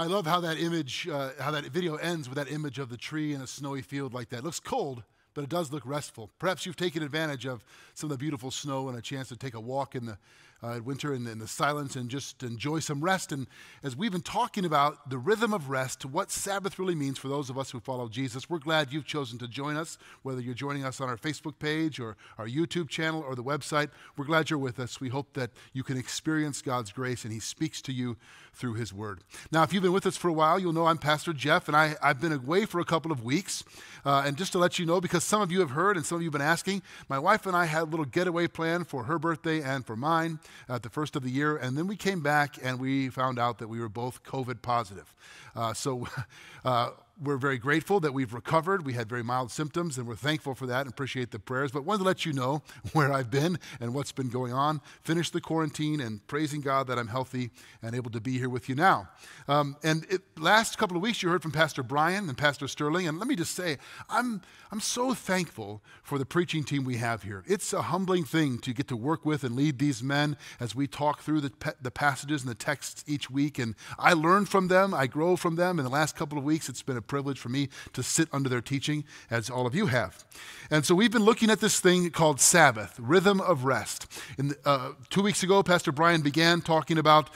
I love how that image, uh, how that video ends with that image of the tree in a snowy field like that. It looks cold, but it does look restful. Perhaps you've taken advantage of some of the beautiful snow and a chance to take a walk in the uh, winter in, in, the silence and just enjoy some rest. And as we've been talking about the rhythm of rest, to what Sabbath really means for those of us who follow Jesus, we're glad you've chosen to join us, whether you're joining us on our Facebook page or our YouTube channel or the website. We're glad you're with us. We hope that you can experience God's grace and He speaks to you through His Word. Now, if you've been with us for a while, you'll know I'm Pastor Jeff, and I, I've been away for a couple of weeks. Uh, and just to let you know, because some of you have heard and some of you have been asking, my wife and I had a little getaway plan for her birthday and for mine at the first of the year. And then we came back and we found out that we were both COVID positive. Uh, so uh, we're very grateful that we've recovered. We had very mild symptoms, and we're thankful for that and appreciate the prayers. But wanted to let you know where I've been and what's been going on. Finished the quarantine and praising God that I'm healthy and able to be here with you now. Um, and it, last couple of weeks, you heard from Pastor Brian and Pastor Sterling. And let me just say, I'm, I'm so thankful for the preaching team we have here. It's a humbling thing to get to work with and lead these men as we talk through the, the passages and the texts each week. And I learn from them, I grow from them. In the last couple of weeks, it's been a privilege for me to sit under their teaching, as all of you have. And so we've been looking at this thing called Sabbath, rhythm of rest. In, uh, two weeks ago, Pastor Brian began talking about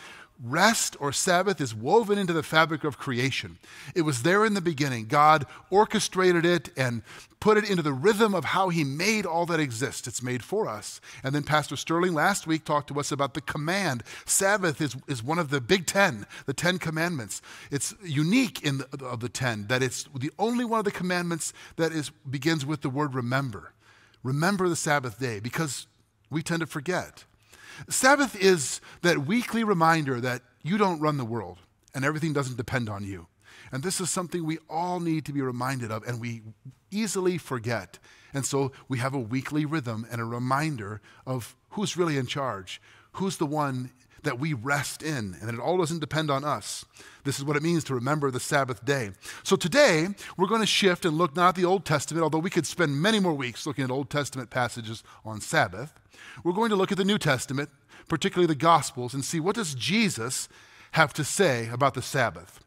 Rest or Sabbath is woven into the fabric of creation. It was there in the beginning. God orchestrated it and put it into the rhythm of how He made all that exists. It's made for us. And then Pastor Sterling last week talked to us about the command. Sabbath is, is one of the big ten, the Ten Commandments. It's unique in the, of the ten that it's the only one of the commandments that is, begins with the word remember. Remember the Sabbath day because we tend to forget. Sabbath is that weekly reminder that you don't run the world and everything doesn't depend on you. And this is something we all need to be reminded of, and we easily forget. And so we have a weekly rhythm and a reminder of who's really in charge, who's the one that we rest in, and that it all doesn't depend on us. This is what it means to remember the Sabbath day. So today, we're going to shift and look not at the Old Testament, although we could spend many more weeks looking at Old Testament passages on Sabbath. We're going to look at the New Testament, particularly the Gospels, and see what does Jesus have to say about the Sabbath.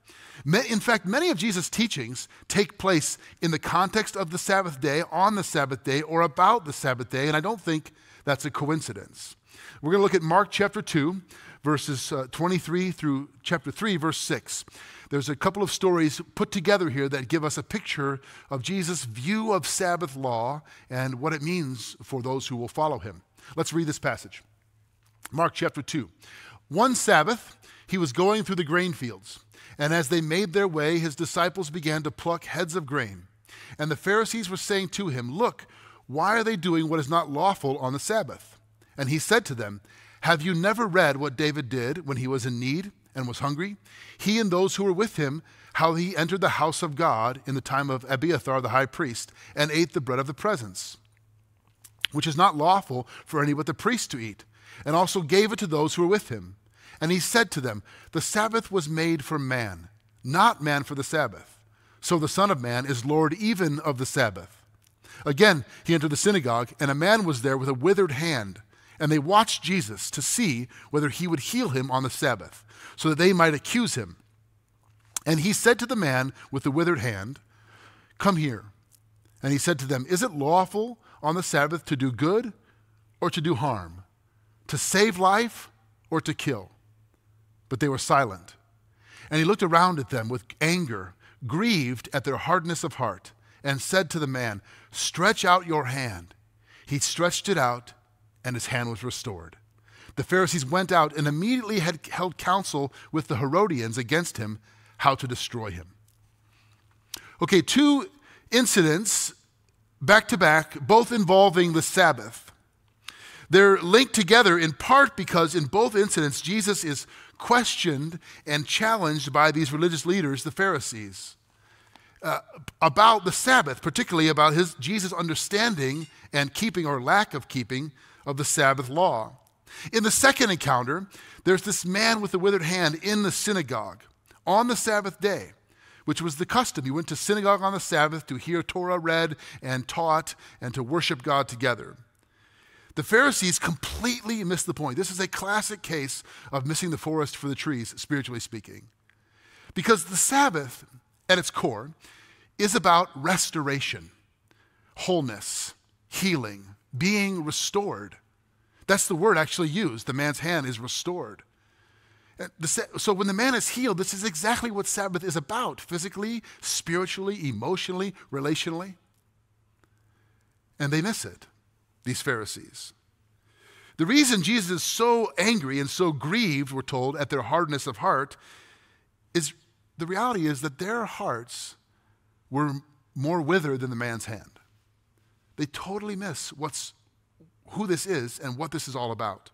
In fact, many of Jesus' teachings take place in the context of the Sabbath day, on the Sabbath day, or about the Sabbath day, and I don't think that's a coincidence. We're going to look at Mark chapter 2, verses uh, 23 through chapter 3, verse 6. There's a couple of stories put together here that give us a picture of Jesus' view of Sabbath law and what it means for those who will follow him. Let's read this passage. Mark chapter 2. One Sabbath, he was going through the grain fields, and as they made their way, his disciples began to pluck heads of grain. And the Pharisees were saying to him, Look, why are they doing what is not lawful on the Sabbath? And he said to them, Have you never read what David did when he was in need and was hungry? He and those who were with him, how he entered the house of God in the time of Abiathar the high priest and ate the bread of the presence which is not lawful for any but the priest to eat, and also gave it to those who were with him. And he said to them, The Sabbath was made for man, not man for the Sabbath. So the Son of Man is Lord even of the Sabbath. Again, he entered the synagogue, and a man was there with a withered hand. And they watched Jesus to see whether he would heal him on the Sabbath, so that they might accuse him. And he said to the man with the withered hand, Come here. And he said to them, Is it lawful on the Sabbath to do good or to do harm, to save life or to kill. But they were silent. And he looked around at them with anger, grieved at their hardness of heart, and said to the man, Stretch out your hand. He stretched it out, and his hand was restored. The Pharisees went out and immediately had held counsel with the Herodians against him how to destroy him. Okay, two incidents back to back, both involving the Sabbath. They're linked together in part because in both incidents, Jesus is questioned and challenged by these religious leaders, the Pharisees, uh, about the Sabbath, particularly about his, Jesus' understanding and keeping or lack of keeping of the Sabbath law. In the second encounter, there's this man with the withered hand in the synagogue on the Sabbath day which was the custom. He went to synagogue on the Sabbath to hear Torah read and taught and to worship God together. The Pharisees completely missed the point. This is a classic case of missing the forest for the trees, spiritually speaking. Because the Sabbath, at its core, is about restoration, wholeness, healing, being restored. That's the word actually used. The man's hand is restored. So when the man is healed, this is exactly what Sabbath is about physically, spiritually, emotionally, relationally. And they miss it, these Pharisees. The reason Jesus is so angry and so grieved, we're told, at their hardness of heart is the reality is that their hearts were more withered than the man's hand. They totally miss what's, who this is and what this is all about.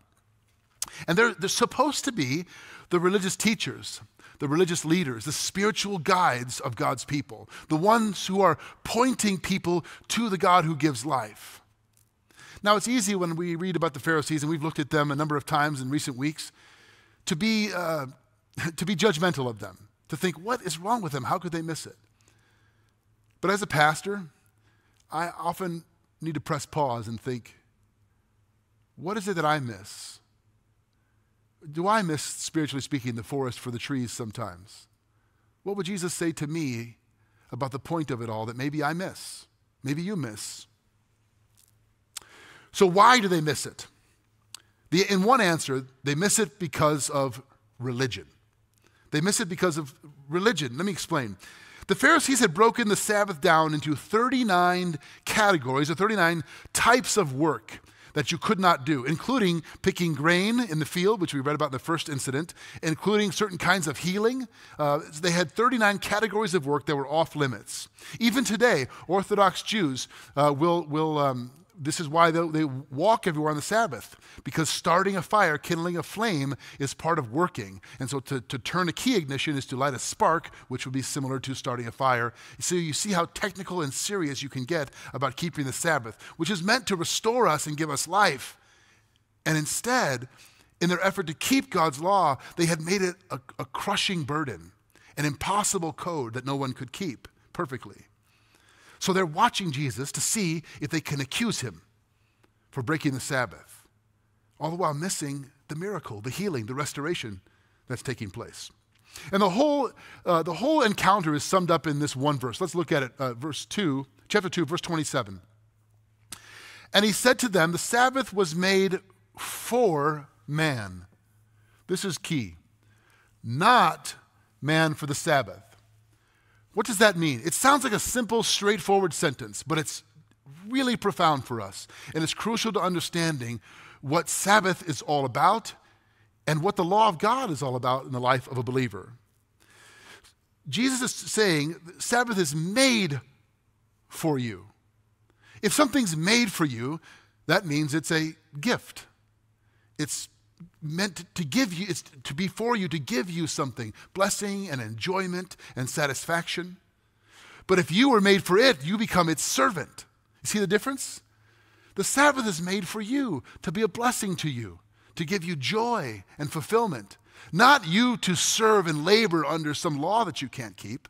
And they're, they're supposed to be the religious teachers, the religious leaders, the spiritual guides of God's people, the ones who are pointing people to the God who gives life. Now, it's easy when we read about the Pharisees, and we've looked at them a number of times in recent weeks, to be, uh, to be judgmental of them, to think, what is wrong with them? How could they miss it? But as a pastor, I often need to press pause and think, what is it that I miss? Do I miss, spiritually speaking, the forest for the trees sometimes? What would Jesus say to me about the point of it all that maybe I miss? Maybe you miss. So, why do they miss it? The, in one answer, they miss it because of religion. They miss it because of religion. Let me explain. The Pharisees had broken the Sabbath down into 39 categories or 39 types of work that you could not do, including picking grain in the field, which we read about in the first incident, including certain kinds of healing. Uh, they had 39 categories of work that were off limits. Even today, Orthodox Jews uh, will, will um, this is why they, they, walk everywhere on the Sabbath, because starting a fire, kindling a flame, is part of working. And so to, to turn a key ignition is to light a spark, which would be similar to starting a fire. So you see how technical and serious you can get about keeping the Sabbath, which is meant to restore us and give us life. And instead, in their effort to keep God's law, they had made it a, a crushing burden, an impossible code that no one could keep perfectly. So they're watching Jesus to see if they can accuse him for breaking the Sabbath, all the while missing the miracle, the healing, the restoration that's taking place. And the whole, uh, the whole encounter is summed up in this one verse. Let's look at it, uh, verse 2, chapter 2, verse 27. And he said to them, The Sabbath was made for man. This is key. Not man for the Sabbath. What does that mean? It sounds like a simple, straightforward sentence, but it's really profound for us. And it's crucial to understanding what Sabbath is all about and what the law of God is all about in the life of a believer. Jesus is saying Sabbath is made for you. If something's made for you, that means it's a gift. It's meant to give you, it's to be for you, to give you something blessing and enjoyment and satisfaction. But if you were made for it, you become its servant. You see the difference? The Sabbath is made for you, to be a blessing to you, to give you joy and fulfillment, not you to serve and labor under some law that you can't keep.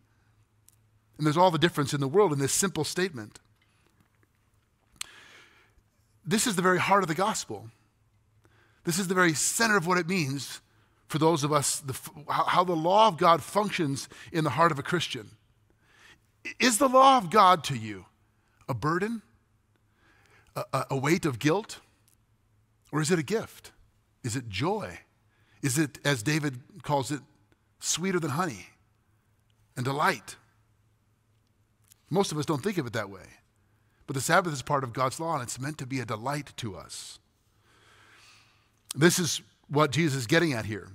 And there's all the difference in the world in this simple statement. This is the very heart of the gospel. This is the very center of what it means for those of us, the, how the law of God functions in the heart of a Christian. Is the law of God to you a burden, a, a weight of guilt, or is it a gift? Is it joy? Is it, as David calls it, sweeter than honey and delight? Most of us don't think of it that way. But the Sabbath is part of God's law, and it's meant to be a delight to us. This is what Jesus is getting at here.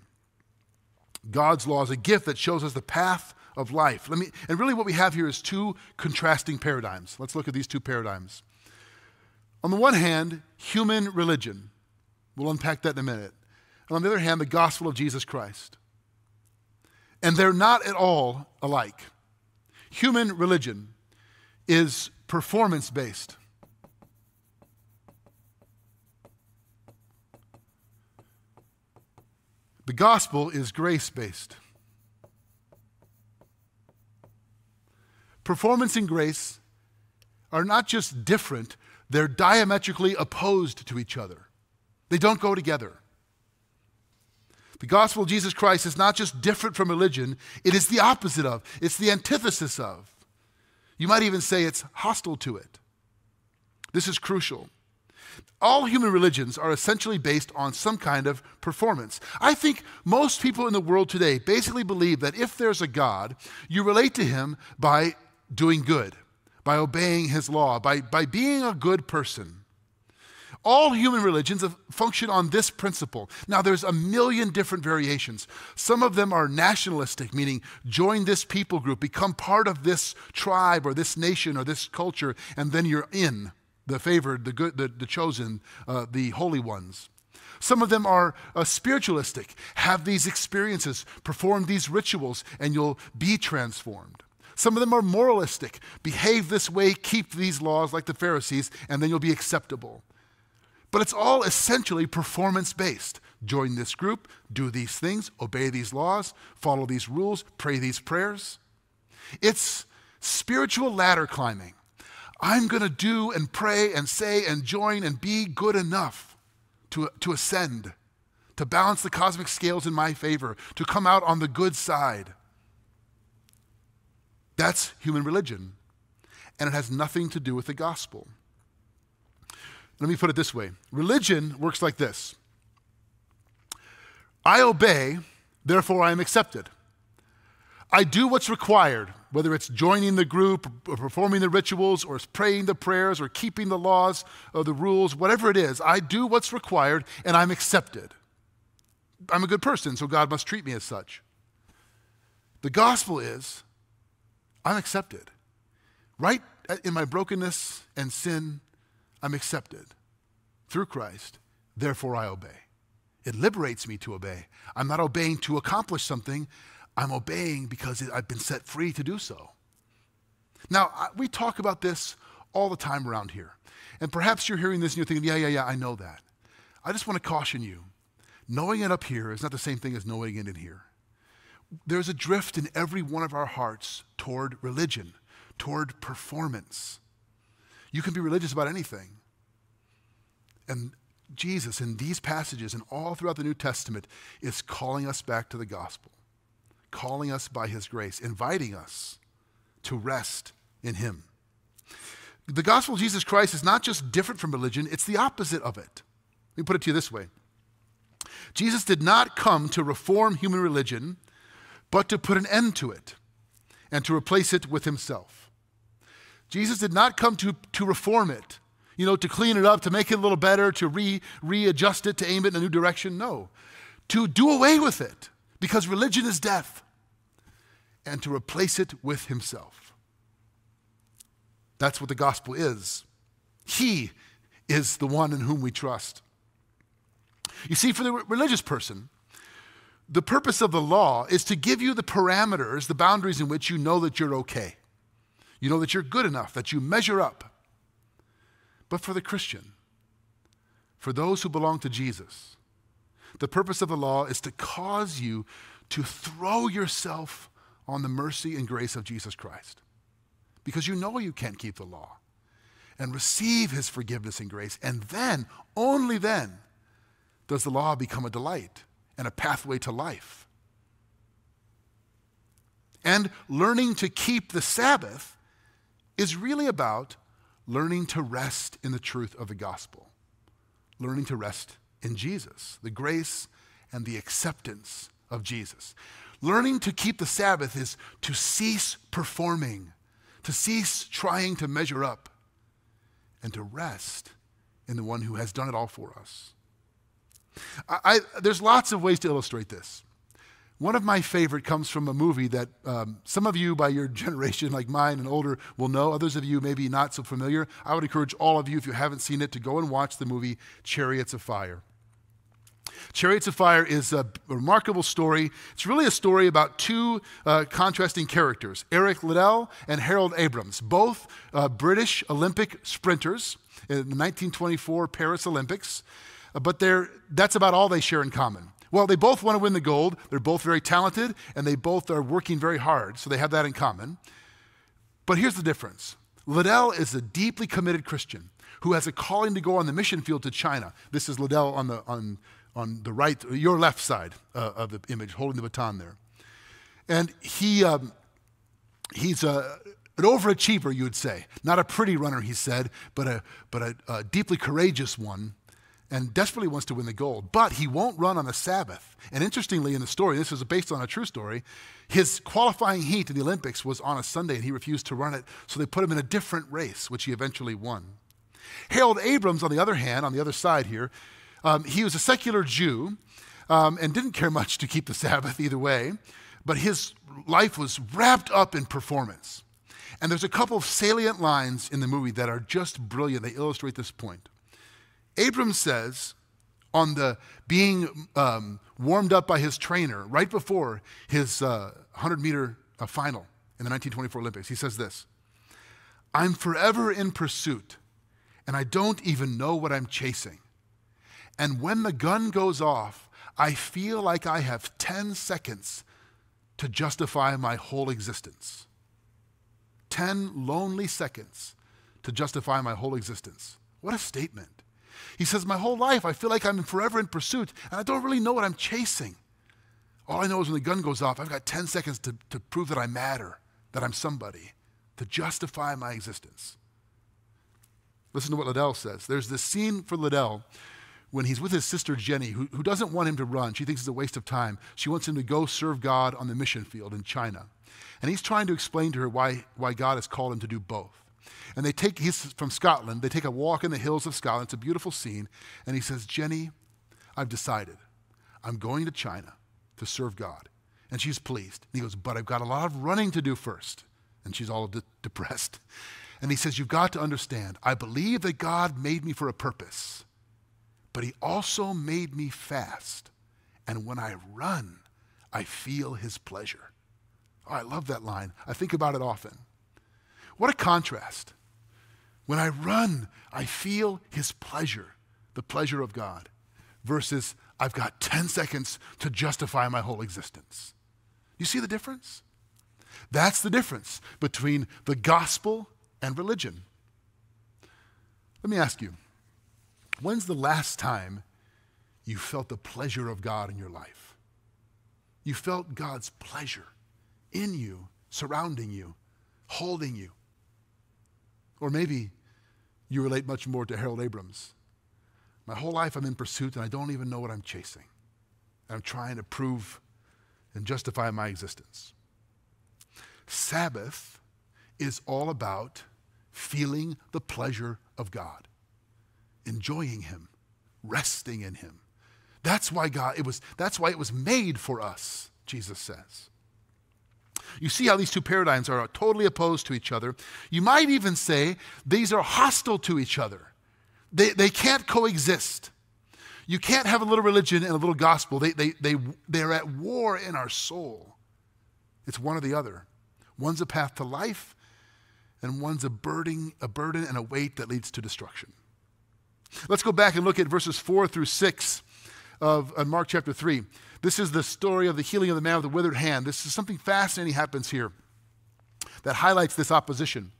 God's law is a gift that shows us the path of life. Let me, and really, what we have here is two contrasting paradigms. Let's look at these two paradigms. On the one hand, human religion. We'll unpack that in a minute. And on the other hand, the gospel of Jesus Christ. And they're not at all alike. Human religion is performance based. The gospel is grace based. Performance and grace are not just different, they're diametrically opposed to each other. They don't go together. The gospel of Jesus Christ is not just different from religion, it is the opposite of, it's the antithesis of. You might even say it's hostile to it. This is crucial. All human religions are essentially based on some kind of performance. I think most people in the world today basically believe that if there's a God, you relate to him by doing good, by obeying his law, by, by being a good person. All human religions function on this principle. Now, there's a million different variations. Some of them are nationalistic, meaning join this people group, become part of this tribe or this nation or this culture, and then you're in the favored, the good, the, the chosen, uh, the holy ones. Some of them are uh, spiritualistic. Have these experiences, perform these rituals, and you'll be transformed. Some of them are moralistic. Behave this way, keep these laws like the Pharisees, and then you'll be acceptable. But it's all essentially performance based. Join this group, do these things, obey these laws, follow these rules, pray these prayers. It's spiritual ladder climbing. I'm going to do and pray and say and join and be good enough to, to ascend, to balance the cosmic scales in my favor, to come out on the good side. That's human religion, and it has nothing to do with the gospel. Let me put it this way religion works like this I obey, therefore I am accepted. I do what's required, whether it's joining the group, or performing the rituals, or praying the prayers, or keeping the laws or the rules, whatever it is, I do what's required and I'm accepted. I'm a good person, so God must treat me as such. The gospel is I'm accepted. Right in my brokenness and sin, I'm accepted through Christ. Therefore, I obey. It liberates me to obey. I'm not obeying to accomplish something, I'm obeying because I've been set free to do so. Now, we talk about this all the time around here. And perhaps you're hearing this and you're thinking, yeah, yeah, yeah, I know that. I just want to caution you. Knowing it up here is not the same thing as knowing it in here. There's a drift in every one of our hearts toward religion, toward performance. You can be religious about anything. And Jesus, in these passages and all throughout the New Testament, is calling us back to the gospel calling us by his grace, inviting us to rest in him. The gospel of Jesus Christ is not just different from religion, it's the opposite of it. Let me put it to you this way Jesus did not come to reform human religion, but to put an end to it and to replace it with himself. Jesus did not come to, to reform it, you know, to clean it up, to make it a little better, to re, readjust it, to aim it in a new direction. No, to do away with it because religion is death, and to replace it with himself. That's what the gospel is. He is the one in whom we trust. You see, for the religious person, the purpose of the law is to give you the parameters, the boundaries in which you know that you're okay. You know that you're good enough, that you measure up. But for the Christian, for those who belong to Jesus, the purpose of the law is to cause you to throw yourself on the mercy and grace of Jesus Christ because you know you can't keep the law and receive his forgiveness and grace. And then, only then, does the law become a delight and a pathway to life. And learning to keep the Sabbath is really about learning to rest in the truth of the gospel, learning to rest in Jesus, the grace and the acceptance of Jesus. Learning to keep the Sabbath is to cease performing, to cease trying to measure up, and to rest in the one who has done it all for us. I, I, there's lots of ways to illustrate this. One of my favorite comes from a movie that um, some of you, by your generation, like mine and older, will know. Others of you, maybe not so familiar. I would encourage all of you, if you haven't seen it, to go and watch the movie Chariots of Fire. Chariots of Fire is a remarkable story. It's really a story about two uh, contrasting characters Eric Liddell and Harold Abrahams, both uh, British Olympic sprinters in the 1924 Paris Olympics, uh, but that's about all they share in common. Well, they both want to win the gold. They're both very talented, and they both are working very hard, so they have that in common. But here's the difference Liddell is a deeply committed Christian who has a calling to go on the mission field to China. This is Liddell on the, on on the right, your left side uh, of the image, holding the baton there. And he, um, he's a, an overachiever, you would say. Not a pretty runner, he said, but a, but a, a deeply courageous one and desperately wants to win the gold. But he won't run on the Sabbath. And interestingly, in the story, this is based on a true story, his qualifying heat in the Olympics was on a Sunday and he refused to run it. So they put him in a different race, which he eventually won. Harold Abrahams, on the other hand, on the other side here, um, he was a secular Jew um, and didn't care much to keep the Sabbath either way, but his life was wrapped up in performance. And there's a couple of salient lines in the movie that are just brilliant. They illustrate this point. Abrahams says, on the being um, warmed up by his trainer right before his uh, 100 meter uh, final in the 1924 Olympics, he says this I'm forever in pursuit, and I don't even know what I'm chasing. And when the gun goes off, I feel like I have 10 seconds to justify my whole existence. 10 lonely seconds to justify my whole existence. What a statement. He says, My whole life, I feel like I'm forever in pursuit, and I don't really know what I'm chasing. All I know is when the gun goes off, I've got 10 seconds to, to prove that I matter, that I'm somebody, to justify my existence. Listen to what Liddell says. There's this scene for Liddell when he's with his sister Jenny, who, who doesn't want him to run. She thinks it's a waste of time. She wants him to go serve God on the mission field in China. And he's trying to explain to her why, why God has called him to do both. And they take, he's from Scotland, they take a walk in the hills of Scotland. It's a beautiful scene. And he says, Jenny, I've decided. I'm going to China to serve God. And she's pleased. And he goes, But I've got a lot of running to do first. And she's all de- depressed. And he says, You've got to understand, I believe that God made me for a purpose but he also made me fast. And when I run, I feel his pleasure. Oh, I love that line. I think about it often. What a contrast. When I run, I feel his pleasure, the pleasure of God, versus I've got 10 seconds to justify my whole existence. You see the difference? That's the difference between the gospel and religion. Let me ask you When's the last time you felt the pleasure of God in your life? You felt God's pleasure in you, surrounding you, holding you. Or maybe you relate much more to Harold Abrahams. My whole life I'm in pursuit and I don't even know what I'm chasing. I'm trying to prove and justify my existence. Sabbath is all about feeling the pleasure of God enjoying him, resting in him. That's why God, it was, that's why it was made for us, Jesus says. You see how these two paradigms are totally opposed to each other. You might even say these are hostile to each other. They, they can't coexist. You can't have a little religion and a little gospel. They, they, they, they're at war in our soul. It's one or the other. One's a path to life, and one's a burden, a burden and a weight that leads to destruction. Let's go back and look at verses 4 through 6 of, Mark chapter 3. This is the story of the healing of the man with the withered hand. This is something fascinating happens here that highlights this opposition.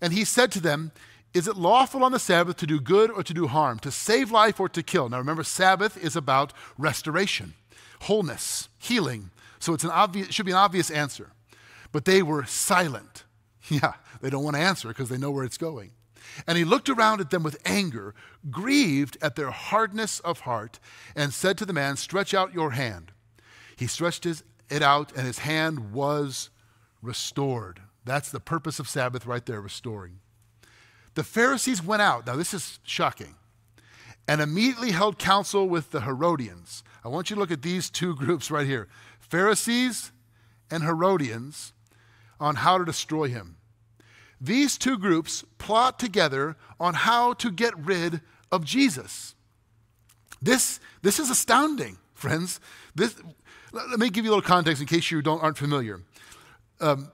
And he said to them, Is it lawful on the Sabbath to do good or to do harm, to save life or to kill? Now remember, Sabbath is about restoration, wholeness, healing. So it's an obvious, it should be an obvious answer. But they were silent. Yeah, they don't want to answer because they know where it's going. And he looked around at them with anger, grieved at their hardness of heart, and said to the man, Stretch out your hand. He stretched his, it out, and his hand was restored. That's the purpose of Sabbath right there, restoring. The Pharisees went out. Now, this is shocking. And immediately held counsel with the Herodians. I want you to look at these two groups right here Pharisees and Herodians on how to destroy him. These two groups plot together on how to get rid of Jesus. This, this is astounding, friends. This, let me give you a little context in case you don't, aren't familiar. Um,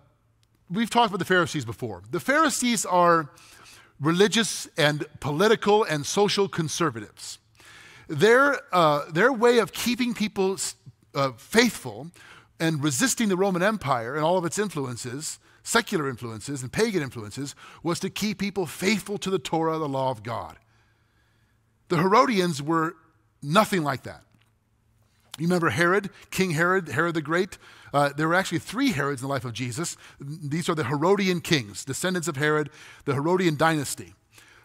we've talked about the Pharisees before. The Pharisees are religious and political and social conservatives. Their, uh, their way of keeping people uh, faithful and resisting the Roman Empire and all of its influences secular influences and pagan influences was to keep people faithful to the Torah, the law of God. The Herodians were nothing like that. You remember Herod, King Herod, Herod the Great? Uh, there were actually three Herods in the life of Jesus. These are the Herodian kings, descendants of Herod, the Herodian dynasty.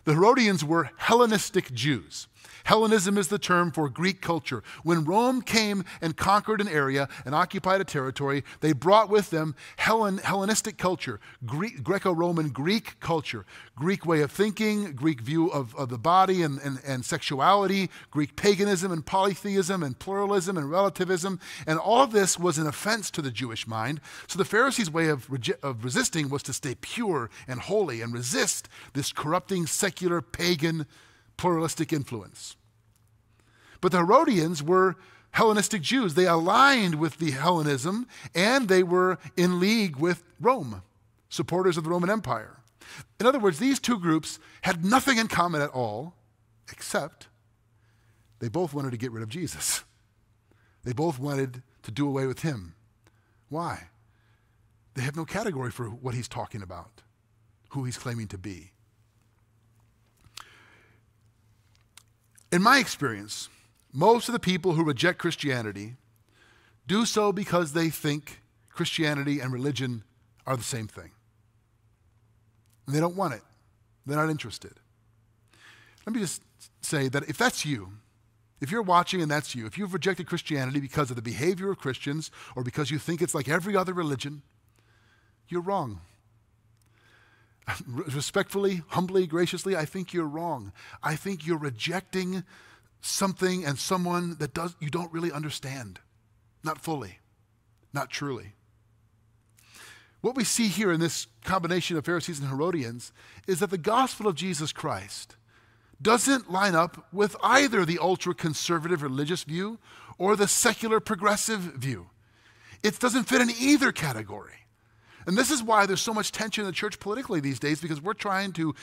The Herodians were Hellenistic Jews. Hellenism is the term for Greek culture. When Rome came and conquered an area and occupied a territory, they brought with them Hellen, Hellenistic culture, Greco Roman Greek culture, Greek way of thinking, Greek view of, of the body and, and, and sexuality, Greek paganism and polytheism and pluralism and relativism. And all of this was an offense to the Jewish mind. So the Pharisees' way of, of resisting was to stay pure and holy and resist this corrupting, secular, pagan pluralistic influence. But the Herodians were Hellenistic Jews. They aligned with the Hellenism and they were in league with Rome, supporters of the Roman Empire. In other words, these two groups had nothing in common at all, except they both wanted to get rid of Jesus. They both wanted to do away with him. Why? They have no category for what he's talking about, who he's claiming to be. In my experience, most of the people who reject Christianity do so because they think Christianity and religion are the same thing. And they don't want it, they're not interested. Let me just say that if that's you, if you're watching and that's you, if you've rejected Christianity because of the behavior of Christians or because you think it's like every other religion, you're wrong. Respectfully, humbly, graciously, I think you're wrong. I think you're rejecting something and someone that does, you don't really understand. Not fully, not truly. What we see here in this combination of Pharisees and Herodians is that the gospel of Jesus Christ doesn't line up with either the ultra conservative religious view or the secular progressive view. It doesn't fit in either category. And this is why there's so much tension in the church politically these days because we're trying to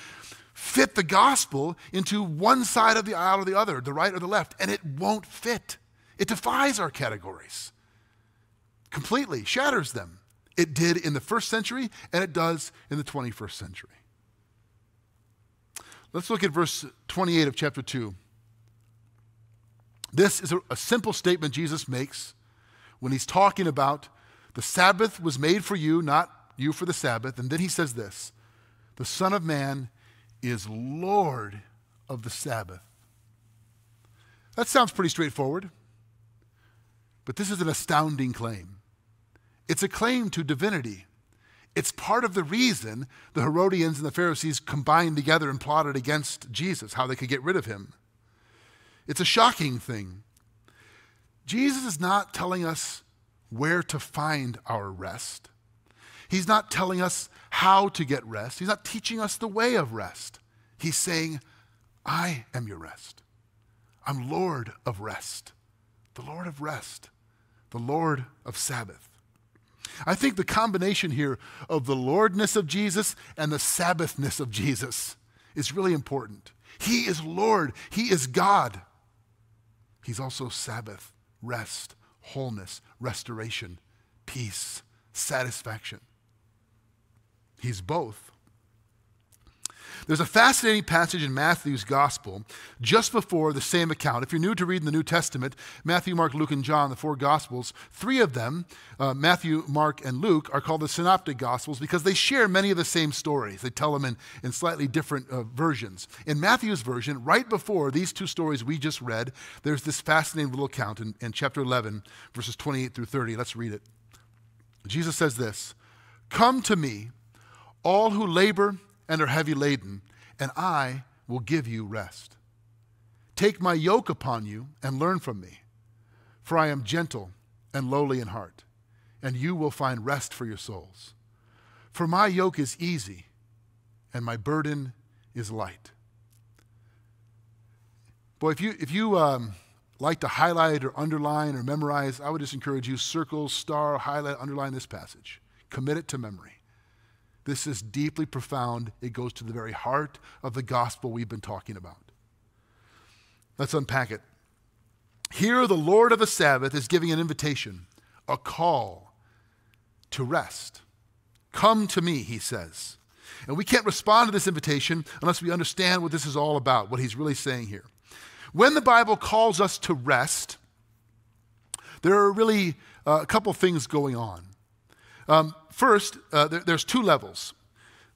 fit the gospel into one side of the aisle or the other, the right or the left, and it won't fit. It defies our categories completely, shatters them. It did in the first century, and it does in the 21st century. Let's look at verse 28 of chapter 2. This is a, a simple statement Jesus makes when he's talking about the Sabbath was made for you, not you for the Sabbath. And then he says this The Son of Man is Lord of the Sabbath. That sounds pretty straightforward, but this is an astounding claim. It's a claim to divinity. It's part of the reason the Herodians and the Pharisees combined together and plotted against Jesus, how they could get rid of him. It's a shocking thing. Jesus is not telling us where to find our rest. He's not telling us how to get rest. He's not teaching us the way of rest. He's saying, I am your rest. I'm Lord of rest, the Lord of rest, the Lord of Sabbath. I think the combination here of the Lordness of Jesus and the Sabbathness of Jesus is really important. He is Lord, He is God. He's also Sabbath, rest, wholeness, restoration, peace, satisfaction. He's both. There's a fascinating passage in Matthew's gospel just before the same account. If you're new to reading the New Testament, Matthew, Mark, Luke, and John, the four gospels, three of them, uh, Matthew, Mark, and Luke, are called the synoptic gospels because they share many of the same stories. They tell them in, in slightly different uh, versions. In Matthew's version, right before these two stories we just read, there's this fascinating little account in, in chapter 11, verses 28 through 30. Let's read it. Jesus says this Come to me, all who labor and are heavy laden, and I will give you rest. Take my yoke upon you and learn from me, for I am gentle and lowly in heart, and you will find rest for your souls. For my yoke is easy and my burden is light. Boy, if you, if you um, like to highlight or underline or memorize, I would just encourage you circle, star, highlight, underline this passage. Commit it to memory. This is deeply profound. It goes to the very heart of the gospel we've been talking about. Let's unpack it. Here, the Lord of the Sabbath is giving an invitation, a call to rest. Come to me, he says. And we can't respond to this invitation unless we understand what this is all about, what he's really saying here. When the Bible calls us to rest, there are really uh, a couple things going on. Um, first, uh, there, there's two levels.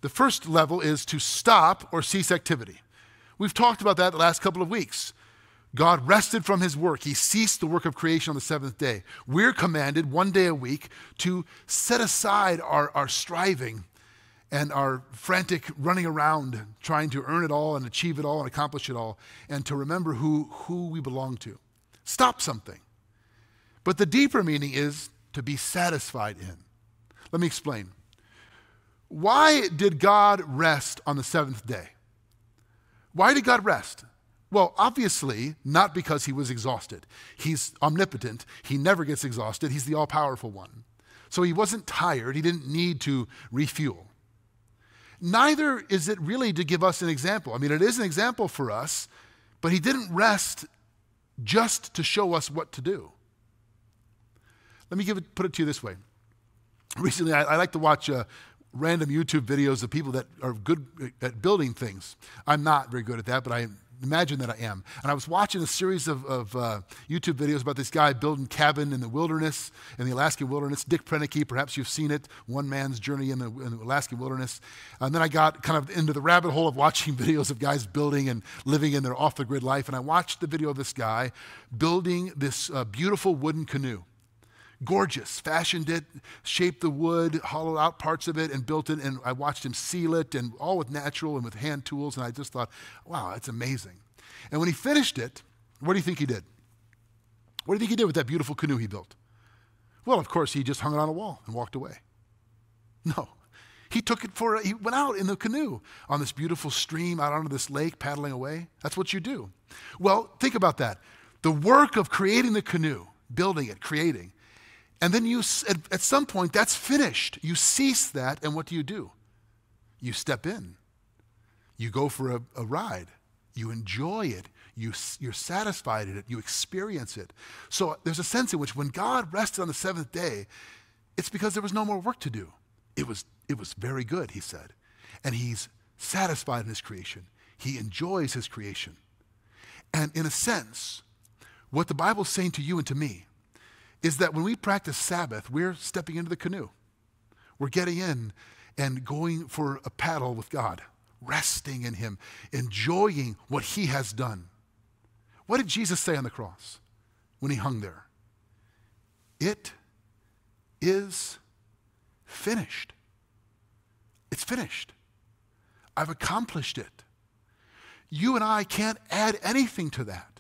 The first level is to stop or cease activity. We've talked about that the last couple of weeks. God rested from his work. He ceased the work of creation on the seventh day. We're commanded one day a week to set aside our, our striving and our frantic running around trying to earn it all and achieve it all and accomplish it all, and to remember who, who we belong to. Stop something. But the deeper meaning is to be satisfied in. Let me explain. Why did God rest on the seventh day? Why did God rest? Well, obviously, not because he was exhausted. He's omnipotent, he never gets exhausted, he's the all powerful one. So he wasn't tired, he didn't need to refuel. Neither is it really to give us an example. I mean, it is an example for us, but he didn't rest just to show us what to do. Let me give it, put it to you this way. Recently, I, I like to watch uh, random YouTube videos of people that are good at building things. I'm not very good at that, but I imagine that I am. And I was watching a series of, of uh, YouTube videos about this guy building cabin in the wilderness, in the Alaskan wilderness. Dick Proenneke, perhaps you've seen it, One Man's Journey in the, in the Alaskan Wilderness. And then I got kind of into the rabbit hole of watching videos of guys building and living in their off-the-grid life. And I watched the video of this guy building this uh, beautiful wooden canoe gorgeous, fashioned it, shaped the wood, hollowed out parts of it, and built it. And I watched him seal it, and all with natural and with hand tools. And I just thought, wow, it's amazing. And when he finished it, what do you think he did? What do you think he did with that beautiful canoe he built? Well, of course, he just hung it on a wall and walked away. No. He took it for, he went out in the canoe on this beautiful stream out onto this lake, paddling away. That's what you do. Well, think about that. The work of creating the canoe, building it, creating, and then you, at, at some point, that's finished. You cease that, and what do you do? You step in. You go for a, a ride. You enjoy it. You, you're satisfied in it. You experience it. So uh, there's a sense in which when God rested on the seventh day, it's because there was no more work to do. It was, it was very good, he said. And he's satisfied in his creation. He enjoys his creation. And in a sense, what the Bible's saying to you and to me is that when we practice Sabbath, we're stepping into the canoe. We're getting in and going for a paddle with God, resting in Him, enjoying what He has done. What did Jesus say on the cross when He hung there? It is finished. It's finished. I've accomplished it. You and I can't add anything to that.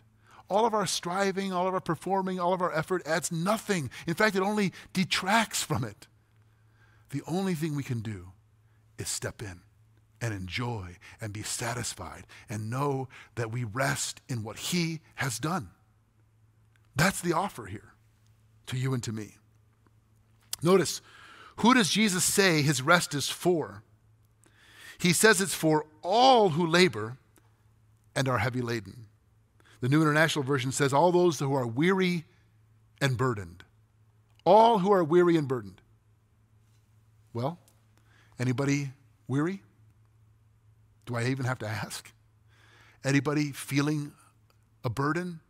All of our striving, all of our performing, all of our effort adds nothing. In fact, it only detracts from it. The only thing we can do is step in and enjoy and be satisfied and know that we rest in what He has done. That's the offer here to you and to me. Notice, who does Jesus say his rest is for? He says it's for all who labor and are heavy laden. The New International Version says, All those who are weary and burdened. All who are weary and burdened. Well, anybody weary? Do I even have to ask? Anybody feeling a burden?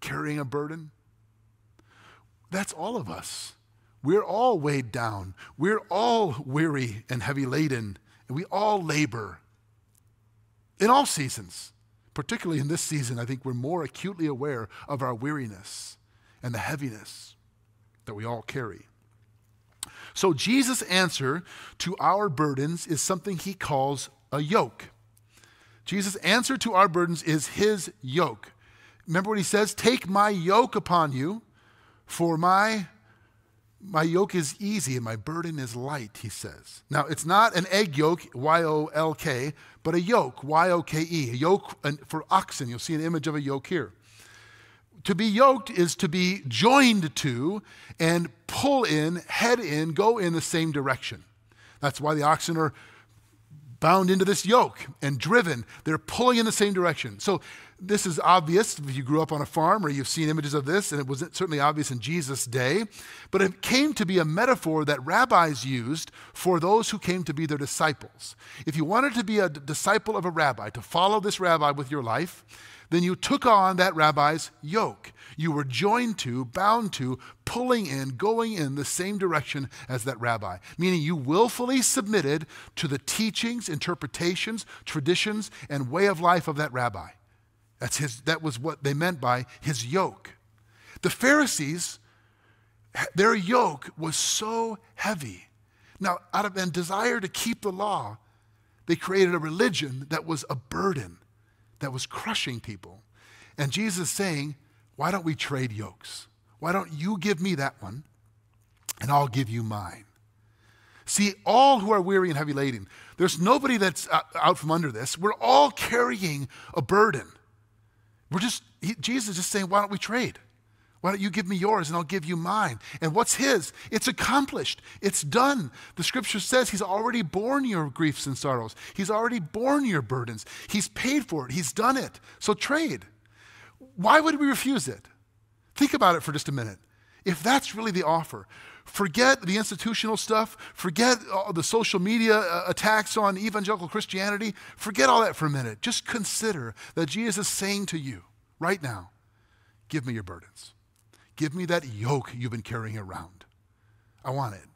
Carrying a burden? That's all of us. We're all weighed down. We're all weary and heavy laden, and we all labor in all seasons particularly in this season, I think we're more acutely aware of our weariness and the heaviness that we all carry. So, Jesus' answer to our burdens is something he calls a yoke. Jesus' answer to our burdens is his yoke. Remember what he says? Take my yoke upon you, for my my yoke is easy and my burden is light, he says. Now, it's not an egg yolk, Y O L K, but a yoke, Y O K E, a yoke for oxen. You'll see an image of a yoke here. To be yoked is to be joined to and pull in, head in, go in the same direction. That's why the oxen are bound into this yoke and driven. They're pulling in the same direction. So This is obvious if you grew up on a farm or you've seen images of this, and it was certainly obvious in Jesus' day. But it came to be a metaphor that rabbis used for those who came to be their disciples. If you wanted to be a disciple of a rabbi, to follow this rabbi with your life, then you took on that rabbi's yoke. You were joined to, bound to, pulling in, going in the same direction as that rabbi, meaning you willfully submitted to the teachings, interpretations, traditions, and way of life of that rabbi. That's his, that was what they meant by his yoke. The Pharisees, their yoke was so heavy. Now, out of a desire to keep the law, they created a religion that was a burden, that was crushing people. And Jesus is saying, why don't we trade yokes? Why don't you give me that one, and I'll give you mine? See, all who are weary and heavy laden, there's nobody that's uh, out from under this. We're all carrying a burden. We're just, he, Jesus is just saying, why don't we trade? Why don't you give me yours and I'll give you mine? And what's his? It's accomplished. It's done. The scripture says he's already borne your griefs and sorrows. He's already borne your burdens. He's paid for it. He's done it. So trade. Why would we refuse it? Think about it for just a minute. If that's really the offer, forget the institutional stuff, forget all the social media uh, attacks on evangelical Christianity, forget all that for a minute. Just consider that Jesus is saying to you right now, give me your burdens. Give me that yoke you've been carrying around. I want it.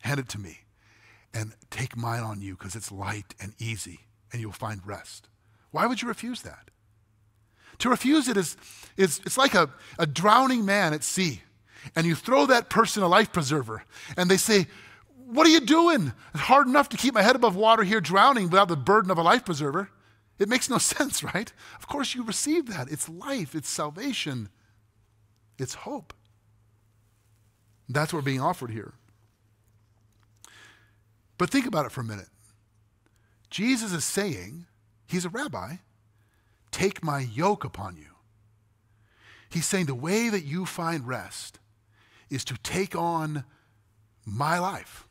Hand it to me. And take mine on you because it's light and easy and you'll find rest. Why would you refuse that? To refuse it is, is it's like a, a drowning man at sea. And you throw that person a life preserver, and they say, What are you doing? It's hard enough to keep my head above water here drowning without the burden of a life preserver. It makes no sense, right? Of course, you receive that. It's life, it's salvation, it's hope. That's what we're being offered here. But think about it for a minute. Jesus is saying, He's a rabbi, Take my yoke upon you. He's saying the way that you find rest is to take on my life,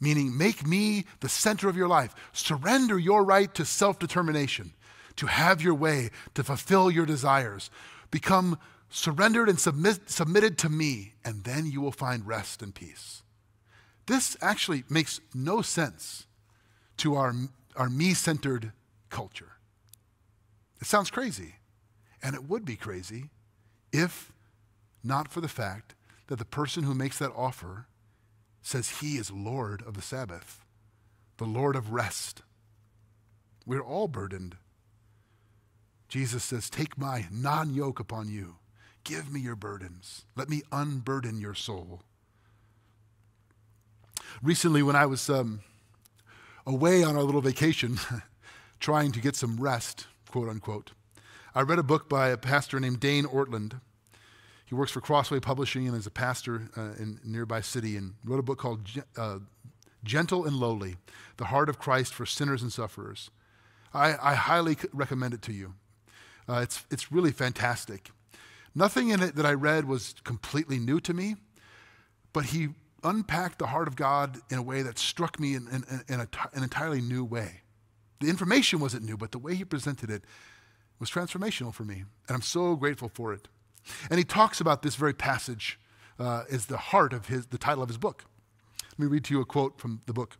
meaning make me the center of your life. Surrender your right to self determination, to have your way, to fulfill your desires. Become surrendered and submit, submitted to me, and then you will find rest and peace. This actually makes no sense to our, our me centered culture. It sounds crazy. And it would be crazy if not for the fact that the person who makes that offer says he is Lord of the Sabbath, the Lord of rest. We're all burdened. Jesus says, Take my non yoke upon you. Give me your burdens. Let me unburden your soul. Recently, when I was um, away on our little vacation, trying to get some rest, quote unquote. I read a book by a pastor named Dane Ortlund. He works for Crossway Publishing and is a pastor uh, in a nearby city and wrote a book called uh, Gentle and Lowly The Heart of Christ for Sinners and Sufferers. I, I highly recommend it to you. Uh, it's, it's really fantastic. Nothing in it that I read was completely new to me, but he unpacked the heart of God in a way that struck me in, in, in an entirely new way. The information wasn't new, but the way he presented it was transformational for me. And I'm so grateful for it. And he talks about this very passage uh, as the heart of his, the title of his book. Let me read to you a quote from the book.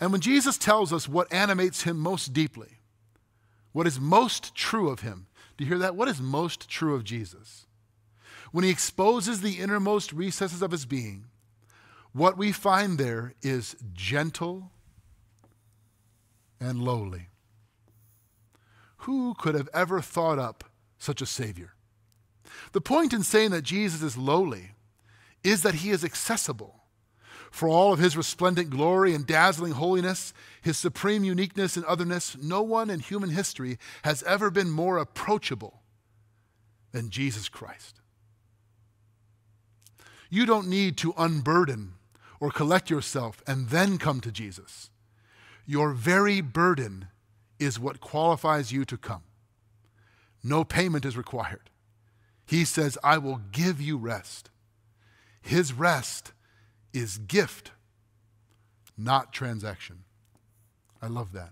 And when Jesus tells us what animates him most deeply, what is most true of him, do you hear that? What is most true of Jesus? When he exposes the innermost recesses of his being, what we find there is gentle and lowly. Who could have ever thought up such a Savior? The point in saying that Jesus is lowly is that he is accessible. For all of his resplendent glory and dazzling holiness, his supreme uniqueness and otherness, no one in human history has ever been more approachable than Jesus Christ. You don't need to unburden or collect yourself and then come to Jesus. Your very burden is what qualifies you to come. No payment is required. He says, I will give you rest. His rest is gift, not transaction. I love that.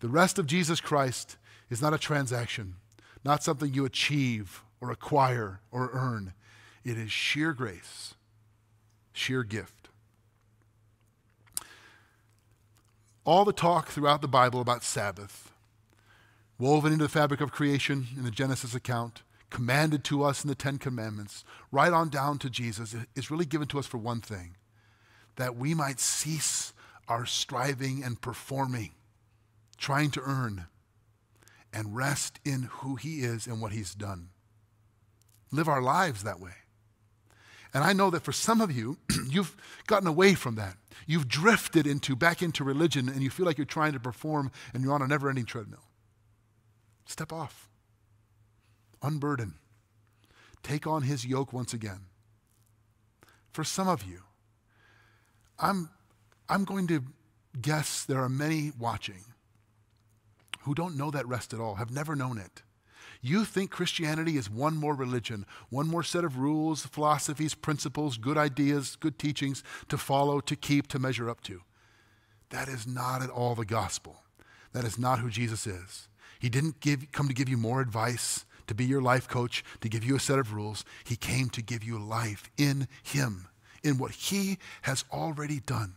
The rest of Jesus Christ is not a transaction, not something you achieve or acquire or earn. It is sheer grace, sheer gift. All the talk throughout the Bible about Sabbath, woven into the fabric of creation in the Genesis account, commanded to us in the Ten Commandments, right on down to Jesus, is really given to us for one thing that we might cease our striving and performing, trying to earn, and rest in who He is and what He's done. Live our lives that way. And I know that for some of you, you've gotten away from that. You've drifted into back into religion and you feel like you're trying to perform and you're on a never-ending treadmill. Step off. Unburden. Take on his yoke once again. For some of you, I'm, I'm going to guess there are many watching who don't know that rest at all, have never known it. You think Christianity is one more religion, one more set of rules, philosophies, principles, good ideas, good teachings to follow, to keep, to measure up to. That is not at all the gospel. That is not who Jesus is. He didn't give, come to give you more advice, to be your life coach, to give you a set of rules. He came to give you life in Him, in what He has already done.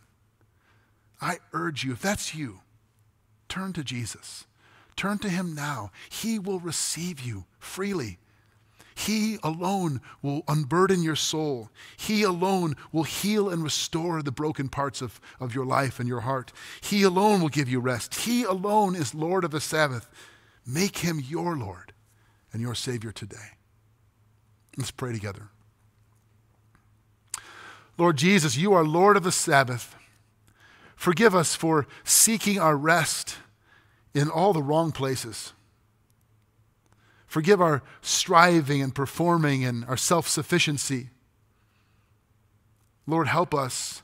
I urge you, if that's you, turn to Jesus. Turn to Him now. He will receive you freely. He alone will unburden your soul. He alone will heal and restore the broken parts of, of your life and your heart. He alone will give you rest. He alone is Lord of the Sabbath. Make him your Lord and your Savior today. Let's pray together. Lord Jesus, you are Lord of the Sabbath. Forgive us for seeking our rest in all the wrong places. Forgive our striving and performing and our self sufficiency. Lord, help us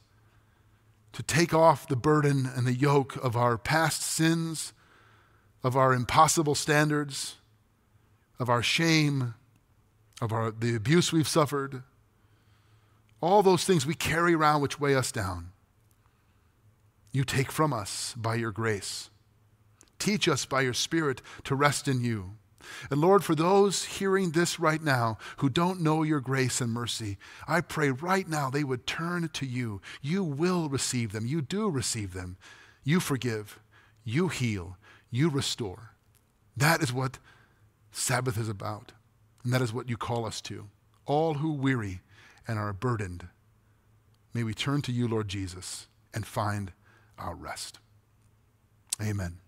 to take off the burden and the yoke of our past sins, of our impossible standards, of our shame, of our, the abuse we've suffered, all those things we carry around which weigh us down. You take from us by your grace. Teach us by your Spirit to rest in you. And Lord, for those hearing this right now who don't know your grace and mercy, I pray right now they would turn to you. You will receive them. You do receive them. You forgive. You heal. You restore. That is what Sabbath is about. And that is what you call us to. All who weary and are burdened, may we turn to you, Lord Jesus, and find our rest. Amen.